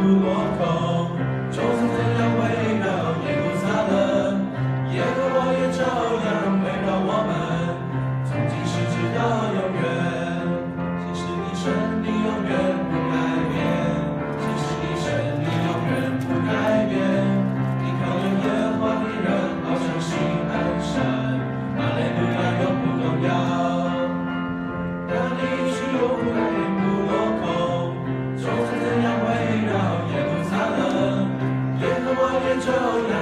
路口，就算太阳围绕耶路撒冷，耶和华也照样围绕我们。曾经时直到永远，其实你生命永远不改变，其实你生命永远不改变。你看那耶花的人，好像星闪闪，马利亚永不动摇，那里是永远。show.